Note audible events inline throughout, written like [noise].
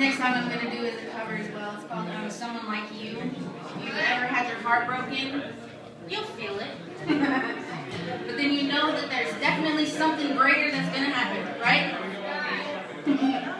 next song I'm going to do is a cover as well. It's called um, Someone Like You. If you've ever had your heart broken, you'll feel it. [laughs] but then you know that there's definitely something greater that's going to happen, right? [laughs]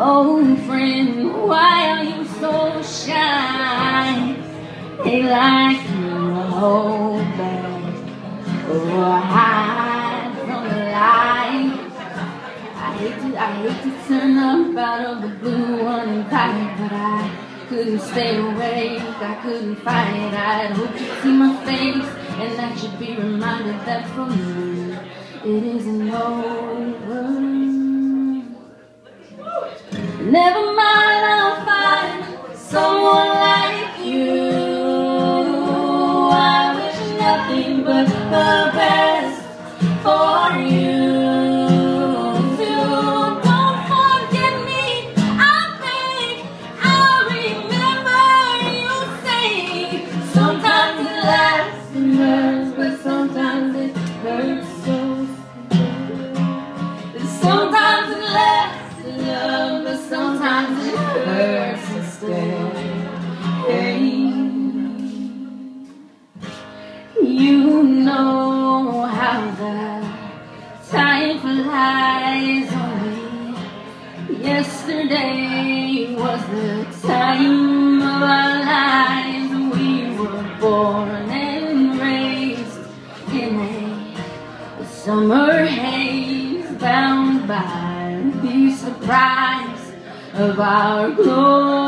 Oh, friend, why are you so shy? They like you to hold back or hide from the light. I hate to, I hate to turn up out of the blue uninvited, but I couldn't stay awake. I couldn't fight. I'd hope you'd see my face, and that you'd be reminded that for me it isn't over. Never mind, know how the time flies only. Yesterday was the time of our lives. We were born and raised in a summer haze bound by the surprise of our glory.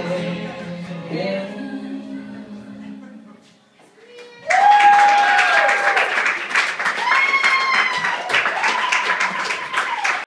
away